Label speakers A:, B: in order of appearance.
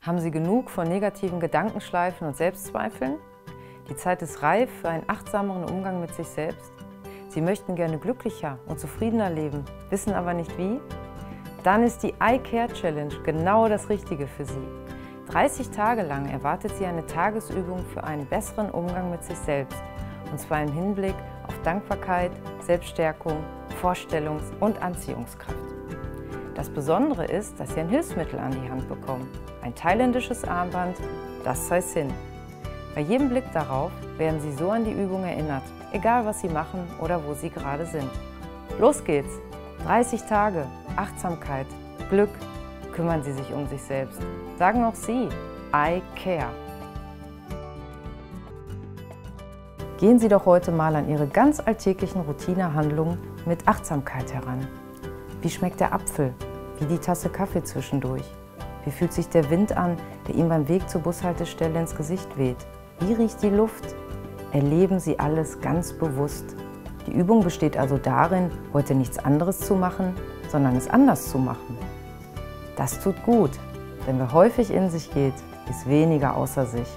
A: Haben Sie genug von negativen Gedankenschleifen und Selbstzweifeln? Die Zeit ist reif für einen achtsameren Umgang mit sich selbst. Sie möchten gerne glücklicher und zufriedener leben, wissen aber nicht wie? Dann ist die iCare Challenge genau das Richtige für Sie. 30 Tage lang erwartet Sie eine Tagesübung für einen besseren Umgang mit sich selbst. Und zwar im Hinblick auf Dankbarkeit, Selbststärkung, Vorstellungs- und Anziehungskraft. Das Besondere ist, dass Sie ein Hilfsmittel an die Hand bekommen. Ein thailändisches Armband, das sei Sinn. Bei jedem Blick darauf werden Sie so an die Übung erinnert, egal was Sie machen oder wo Sie gerade sind. Los geht's! 30 Tage, Achtsamkeit, Glück, kümmern Sie sich um sich selbst. Sagen auch Sie, I care. Gehen Sie doch heute mal an Ihre ganz alltäglichen Routinehandlungen mit Achtsamkeit heran. Wie schmeckt der Apfel? Wie die Tasse Kaffee zwischendurch? Wie fühlt sich der Wind an, der Ihnen beim Weg zur Bushaltestelle ins Gesicht weht? Wie riecht die Luft? Erleben Sie alles ganz bewusst. Die Übung besteht also darin, heute nichts anderes zu machen, sondern es anders zu machen. Das tut gut, denn wer häufig in sich geht, ist weniger außer sich.